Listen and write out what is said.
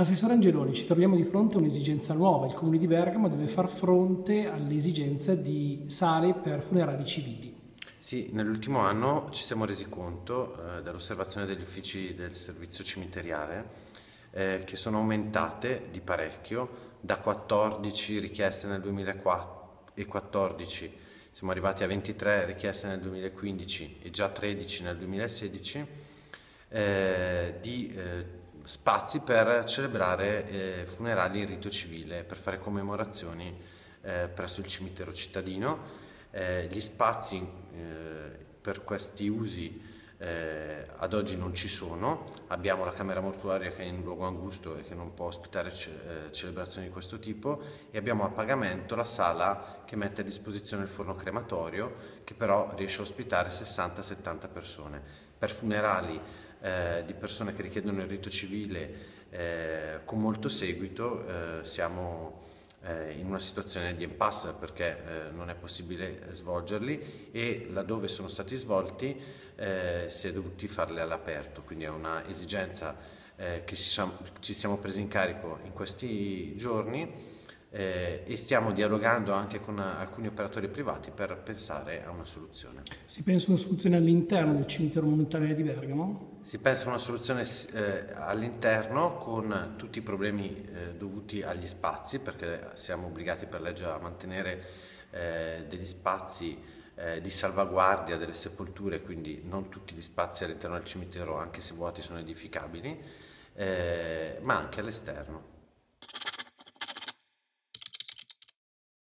Assessore Angeloni, ci troviamo di fronte a un'esigenza nuova. Il Comune di Bergamo deve far fronte all'esigenza di sale per funerali civili. Sì, nell'ultimo anno ci siamo resi conto eh, dall'osservazione degli uffici del servizio cimiteriale eh, che sono aumentate di parecchio, da 14 richieste nel 2014 siamo arrivati a 23 richieste nel 2015 e già 13 nel 2016 eh, di eh, spazi per celebrare eh, funerali in rito civile, per fare commemorazioni eh, presso il cimitero cittadino. Eh, gli spazi eh, per questi usi eh, ad oggi non ci sono, abbiamo la camera mortuaria che è in luogo angusto e che non può ospitare ce eh, celebrazioni di questo tipo e abbiamo a pagamento la sala che mette a disposizione il forno crematorio che però riesce a ospitare 60-70 persone. Per funerali eh, di persone che richiedono il rito civile eh, con molto seguito, eh, siamo eh, in una situazione di impasse perché eh, non è possibile svolgerli e laddove sono stati svolti eh, si è dovuti farli all'aperto, quindi è una esigenza che ci siamo presi in carico in questi giorni eh, e stiamo dialogando anche con alcuni operatori privati per pensare a una soluzione. Si pensa a una soluzione all'interno del cimitero monumentale di Bergamo? Si pensa a una soluzione eh, all'interno con tutti i problemi eh, dovuti agli spazi perché siamo obbligati per legge a mantenere eh, degli spazi eh, di salvaguardia delle sepolture, quindi non tutti gli spazi all'interno del cimitero, anche se vuoti, sono edificabili, eh, ma anche all'esterno.